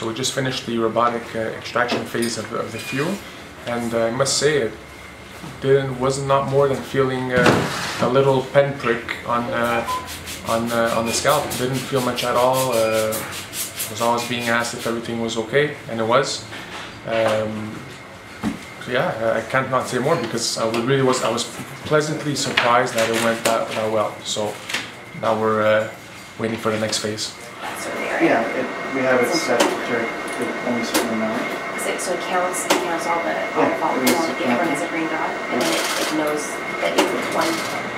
So we just finished the robotic uh, extraction phase of, of the FUE, and uh, I must say it didn't was not more than feeling uh, a little pinprick on uh, on on the scalp. Didn't feel much at all. Was always being asked if everything was okay, and it was. Um, so yeah, I- can't not say more because I really was I was pleasantly surprised that it went that, that well. So now we're uh, waiting for the next phase. That's what they are. Yeah, it, we have it set to, only certain amount. So, so it counts, it counts all the, all the Yeah, it is it count. runs a green dot, and then it, it knows that it's one